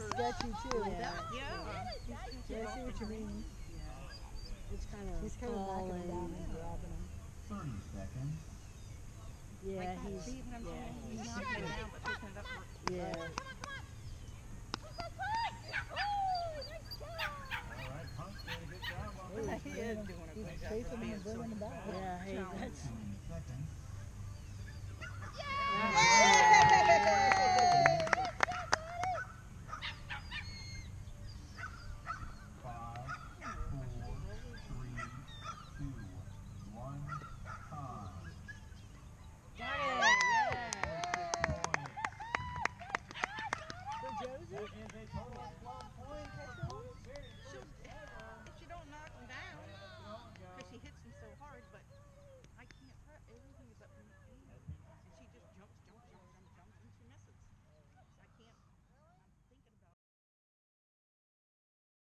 sketchy too. Yeah. Yeah. Yeah, yeah. I see what you mean. It's kind of He's kind of knocking him down and grabbing him. 30 seconds. Yeah, Like that. he's yeah, he's He's knocking it down, but picking it up. yeah. All right, Punk's doing a good job on Oh, that. he's, bringing him- he's chasing him and bringing him back. Yeah, hey,